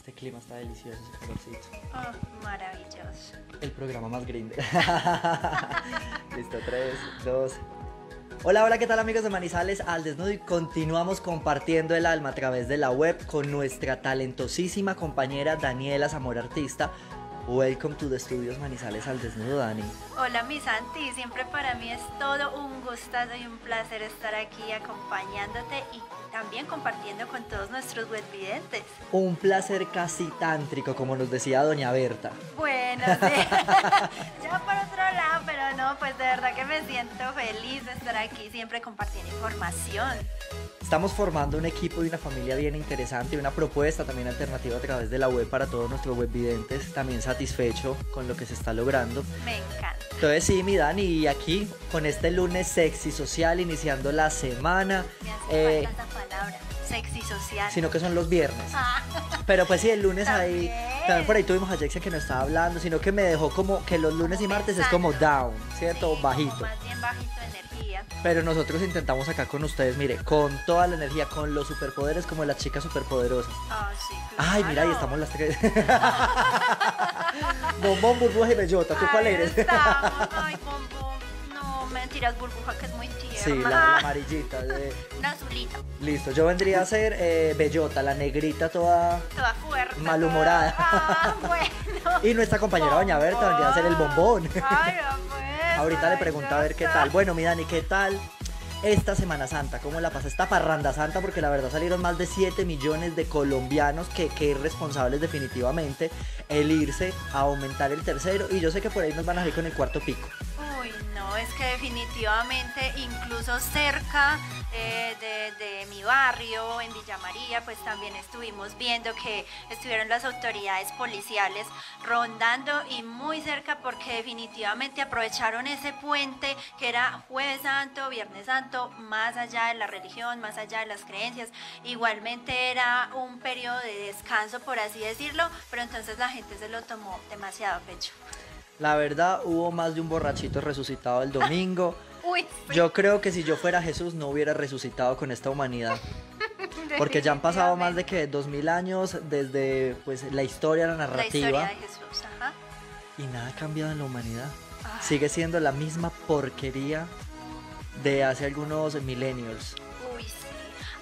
Este clima está delicioso, ese calorcito. Oh, maravilloso. El programa más grande. Listo, 3, 2. Hola, hola, ¿qué tal amigos de Manizales al desnudo? Y continuamos compartiendo el alma a través de la web con nuestra talentosísima compañera Daniela Zamora Artista. Welcome to the Studios Manizales al desnudo, Dani. Hola, mi Santi. Siempre para mí es todo un gustazo y un placer estar aquí acompañándote y también compartiendo con todos nuestros webvidentes. Un placer casi tántrico, como nos decía Doña Berta. Bueno, sí. ya por otro lado, pero no, pues de verdad que me siento feliz de estar aquí siempre compartiendo información. Estamos formando un equipo y una familia bien interesante y una propuesta también alternativa a través de la web para todos nuestros webvidentes. También satisfecho con lo que se está logrando. Me encanta. Entonces sí, mi Dani, y aquí con este lunes sexy social iniciando la semana. Me hace eh, falta esa palabra, sexy social. sino que son los viernes. Ah, Pero pues sí, el lunes ahí, También. también por ahí tuvimos a Jackson que no estaba hablando, sino que me dejó como que los lunes y martes es como down, ¿cierto? sí, Bajito. Más bien bajito energía. Pero nosotros intentamos acá con ustedes, mire, con toda la energía, con los superpoderes como las chicas superpoderosas. Ah, sí, claro. Ay, mira, ahí estamos las tres. Bombón, burbuja y bellota, ¿tú cuál eres? estamos. Ay, burbuja, que es muy tierna. Sí, la, la amarillita. de- Una azulita, Listo, yo vendría a ser eh, bellota, la negrita toda. toda fuerte. Malhumorada. Ah, bueno. Y nuestra compañera Doña Berta vendría a ser el bombón. Ay, pues, Ahorita le pregunto a ver qué tal. Bueno, mi Dani, ¿qué tal esta Semana Santa? ¿Cómo la pasa esta parranda santa? Porque la verdad salieron más de 7 millones de colombianos que, que irresponsables definitivamente el irse a aumentar el tercero. Y yo sé que por ahí nos van a ir con el cuarto pico. No, es que definitivamente incluso cerca eh, de, de mi barrio, en Villa María, pues también estuvimos viendo que estuvieron las autoridades policiales rondando y muy cerca porque definitivamente aprovecharon ese puente que era jueves santo, viernes santo, más allá de la religión, más allá de las creencias. Igualmente era un periodo de descanso, por así decirlo, pero entonces la gente se lo tomó demasiado a pecho. La verdad, hubo más de un borrachito resucitado el domingo. Uy, Yo creo que si yo fuera Jesús no hubiera resucitado con esta humanidad. Porque ya han pasado más de que dos mil años desde pues la historia, la La narrativa. historia de Jesús, ajá. Y nada ha cambiado en la humanidad. Ah. Sigue siendo la misma porquería de hace algunos millennials.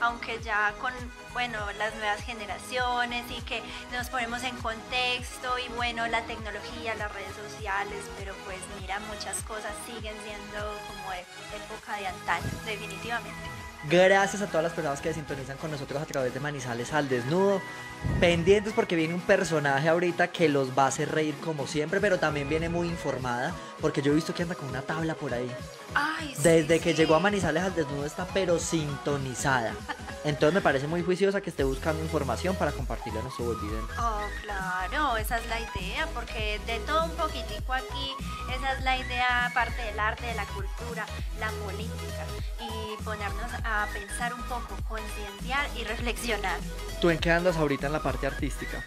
Aunque ya con, bueno, las nuevas generaciones y que nos ponemos en contexto y bueno, la tecnología, las redes sociales, pero pues mira, muchas cosas siguen siendo como de época de antaño, definitivamente. Gracias a todas las personas que sintonizan con nosotros a través de Manizales al Desnudo. Pendientes porque viene un personaje ahorita que los va a hacer reír como siempre, pero también viene muy informada porque yo he visto que anda con una tabla por ahí. Ay, sí, Desde que sí. llegó a Manizales al Desnudo está pero sintonizada. Entonces me parece muy juiciosa que esté buscando información para compartirla a nuestro bolvidente. Oh, claro, esa es la idea, porque de todo un poquitico aquí, esa es la idea, aparte del arte, de la cultura, la política, y ponernos a pensar un poco, concienciar y reflexionar. ¿Tú en qué andas ahorita en la parte artística?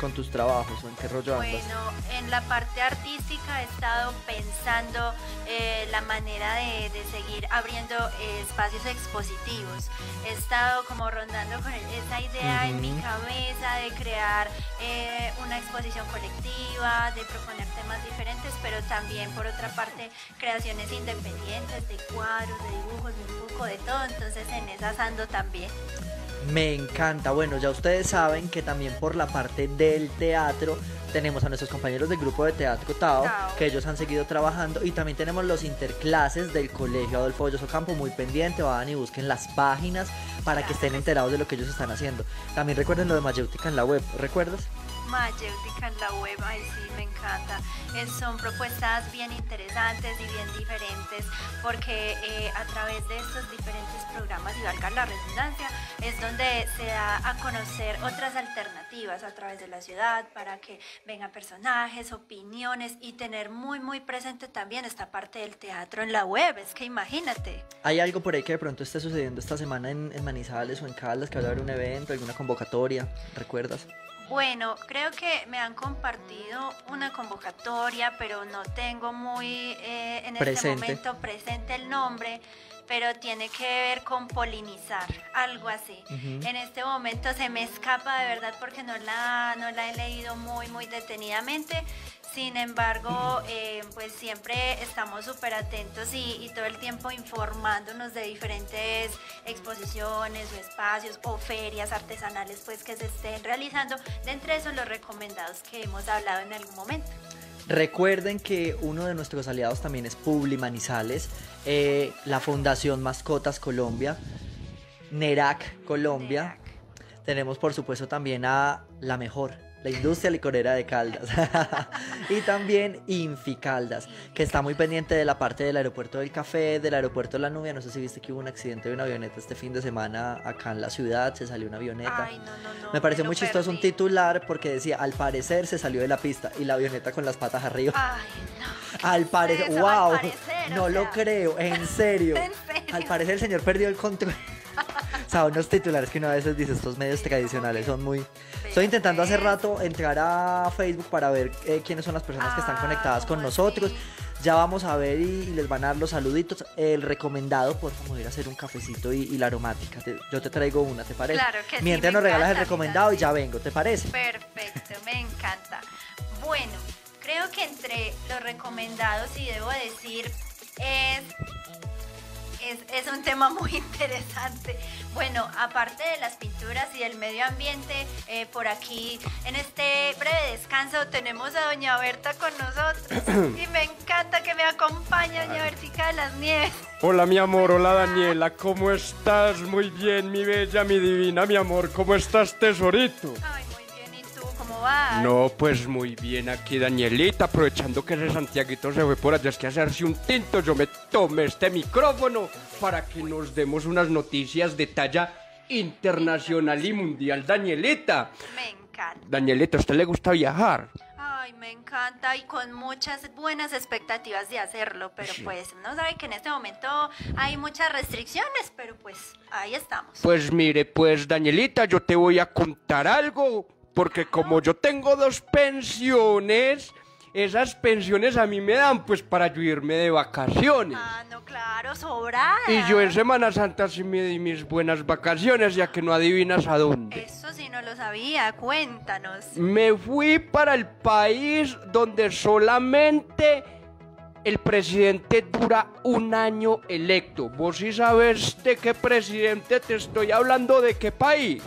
¿Con tus trabajos o en qué rollo andas? Bueno, en la parte artística he estado pensando eh, la manera de, de seguir abriendo eh, espacios expositivos. He estado como rondando con esa idea en mi cabeza de crear eh, una exposición colectiva, de proponer temas diferentes, pero también por otra parte creaciones independientes de cuadros, de dibujos, de un poco de todo. Entonces en esas ando también. Me encanta. Bueno, ya ustedes saben que también por la parte del teatro tenemos a nuestros compañeros del grupo de teatro Tao, Tao. que ellos han seguido trabajando y también tenemos los interclases del colegio Adolfo Belloso Campo muy pendiente, vayan y busquen las páginas para que estén enterados de lo que ellos están haciendo. También recuerden lo de Mayéutica en la web, ¿recuerdas? Mayéutica en la web, ay sí, me encanta. Eh, son propuestas bien interesantes y bien diferentes porque eh, a través de estos diferentes programas, y valga la redundancia, es donde se da a conocer otras alternativas a través de la ciudad para que vengan personajes, opiniones y tener muy, muy presente también esta parte del teatro en la web. Es que imagínate. ¿Hay algo por ahí que de pronto esté sucediendo esta semana en, en Manizales o en Caldas, que va a haber un evento, alguna convocatoria? ¿Recuerdas? Bueno, creo que me han compartido una convocatoria, pero no tengo muy eh, en este momento presente el nombre pero tiene que ver con polinizar, algo así. En este momento se me escapa de verdad porque no la, no la he leído muy, muy detenidamente. Sin embargo, eh, pues siempre estamos súper atentos y, y, todo el tiempo informándonos de diferentes exposiciones o espacios o ferias artesanales pues que se estén realizando. De entre esos los recomendados que hemos hablado en algún momento. Recuerden que uno de nuestros aliados también es Publi Manizales, eh, la Fundación Mascotas Colombia, NERAC Colombia. Tenemos por supuesto también a La Mejor, la industria licorera de Caldas. y también Infi Caldas, que está muy pendiente de la parte del aeropuerto del café, del aeropuerto de la nubia. No sé si viste que hubo un accidente de una avioneta este fin de semana acá en la ciudad, se salió una avioneta. me pareció muy chistoso un titular porque decía, al parecer se salió de la pista y la avioneta con las patas arriba. Ay, no. Al, parecer, wow, no lo creo, en serio. Al parecer el señor perdió el control. O sea, unos titulares que uno a veces dice, estos medios tradicionales son muy... Estoy intentando hace rato entrar a Facebook para ver eh, quiénes son las personas que están ah, conectadas con nosotros. Ya vamos a ver y, les van a dar los saluditos. El recomendado, por favor, ir a hacer un cafecito y, la aromática. yo te traigo una, ¿te parece? Claro que Mientras nos regalas el recomendado y ya vengo, ¿te parece? Perfecto, me encanta. Bueno, creo que entre los recomendados, y debo decir, es es, un tema muy interesante. Bueno, aparte de las pinturas y del medio ambiente, eh, por aquí en este breve descanso tenemos a Doña Berta con nosotros y me encanta que me acompañe Doña Bertica de las Nieves. Hola mi amor, hola Daniela, ¿cómo estás? Muy bien, mi bella, mi divina, mi amor, ¿cómo estás, tesorito? Ay, ¿Cómo vas? No, pues muy bien aquí, Danielita. Aprovechando que ese Santiaguito se fue por allá, es que hacerse un tinto, yo me tomé este micrófono para que nos demos unas noticias de talla internacional y mundial, Danielita. Me encanta. Danielita, ¿a usted le gusta viajar? Ay, me encanta y con muchas buenas expectativas de hacerlo, pero pues no sabe que en este momento hay muchas restricciones, pero pues ahí estamos. Pues mire, pues Danielita, yo te voy a contar algo porque como yo tengo dos pensiones, esas pensiones a mí me dan pues para yo irme de vacaciones. Ah, no, claro, sobra. Y yo en Semana Santa sí me di mis buenas vacaciones, ya que no adivinas a dónde. Eso sí no lo sabía, cuéntanos. Me fui para el país donde solamente el presidente dura un año electo. ¿Vos sí sabes de qué presidente te estoy hablando? ¿De qué país?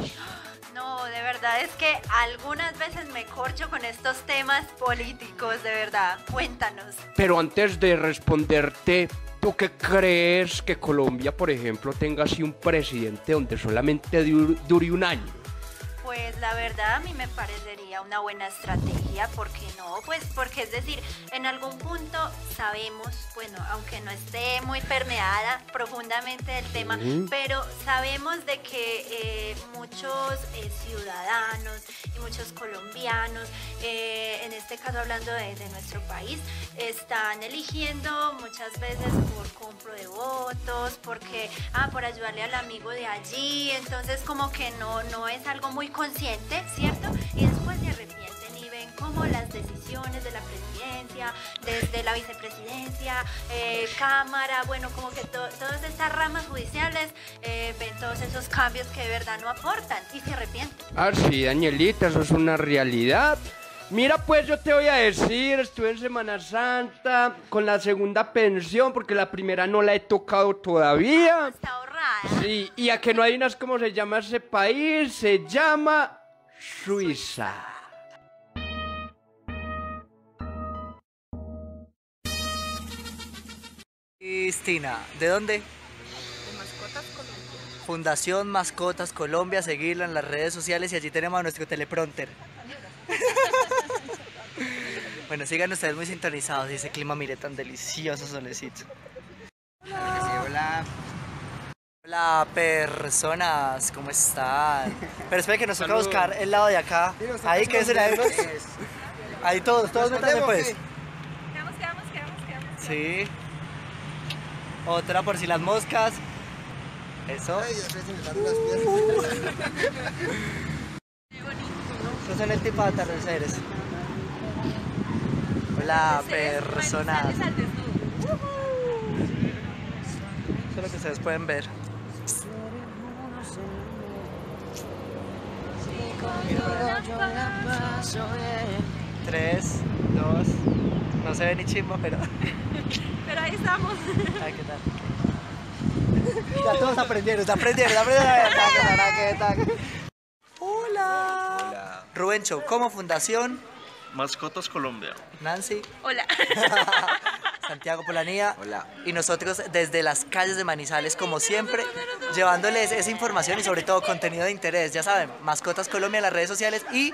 Verdad es que algunas veces me corcho con estos temas políticos, de verdad. Cuéntanos. Pero antes de responderte, ¿tú qué crees que Colombia, por ejemplo, tenga así un presidente donde solamente dure un año? Pues la verdad a mí me parecería una buena estrategia, ¿por qué no? Pues porque es decir, en algún punto sabemos, bueno, aunque no esté muy permeada profundamente el tema, pero sabemos de que eh, muchos eh, ciudadanos y muchos colombianos, eh, en este caso hablando de, de, nuestro país, están eligiendo muchas veces por compro de votos, porque, ah, por ayudarle al amigo de allí, entonces como que no, no es algo muy consciente, ¿cierto? Y después se arrepienten y ven como las decisiones de la presidencia, desde la vicepresidencia, eh, Cámara, bueno, como que todas estas ramas judiciales eh, ven todos esos cambios que de verdad no aportan y se arrepienten. Ah, sí, Danielita, eso es una realidad. Mira, pues yo te voy a decir, estuve en Semana Santa con la segunda pensión porque la primera no la he tocado todavía. Ah, está ahorrada. Sí, y a que no adivinas cómo se llama ese país, se llama Suiza. Cristina, ¿de dónde? De Mascotas Colombia. Fundación Mascotas Colombia, seguirla en las redes sociales y allí tenemos a nuestro teleprompter. Bueno, sigan ustedes muy sintonizados y ese clima mire tan delicioso, solecito. Hola. Hola personas, ¿cómo están? Pero espera que nos toca buscar el lado de acá. Ahí que será Ahí todos, todos métanse pues. Quedamos, quedamos, quedamos, quedamos. Sí. Otra por si las moscas. Eso. Ay, ya se me las piernas. Estos son el tipo de atardeceres. Al desnudo. Eso es lo que ustedes pueden ver. Tres, dos. No se ve ni chismo, pero. Pero ahí estamos. Ay, ¿qué tal? Ya todos aprendieron, se aprendieron, se aprendieron. Hola. Hola. Rubencho, como fundación, Mascotas Colombia. Nancy, Hola. Santiago Polanía. Hola. Y nosotros desde las calles de Manizales, como siempre, llevándoles esa información y sobre todo contenido de interés. Ya saben, Mascotas Colombia en las redes sociales y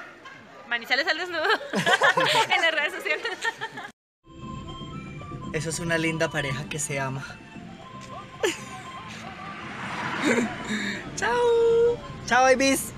Manizales al desnudo. en las redes sociales. eso es una linda pareja que se ama. Chao. Chao, babies.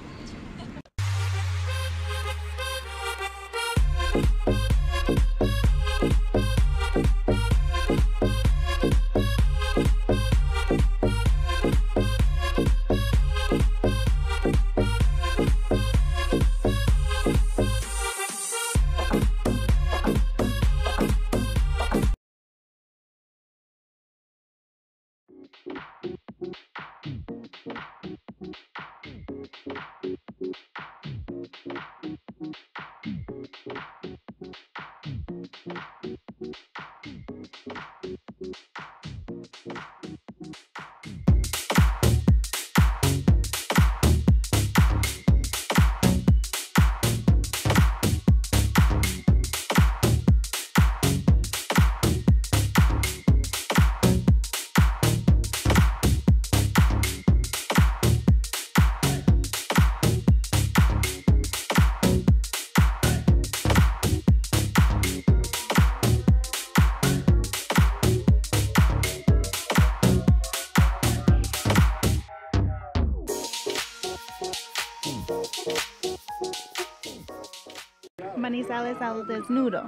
Manizales ao desnudo.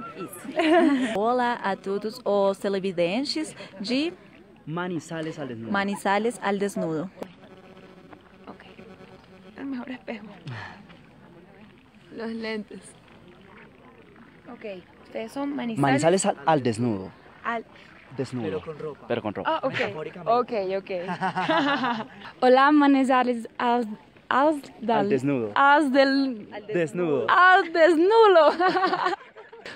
Olá a todos os televidentes de Manizales al desnudo. Manizales al Desnudo. Ok. El mejor espejo. Los lentes. Ok. Ustedes son manizales. Manizales al, al desnudo. al- Desnudo. Pero con ropa. Pero con ropa. Ah, ok. Ok, ok. Hola, manizales al, al, Al desnudo. al del, Desnudo. al desnudo.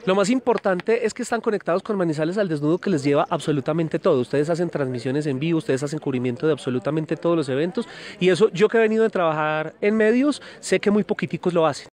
Lo más importante es que están conectados con Manizales al Desnudo que les lleva absolutamente todo. Ustedes hacen transmisiones en vivo, ustedes hacen cubrimiento de absolutamente todos los eventos y eso yo que he venido a trabajar en medios sé que muy poquiticos lo hacen.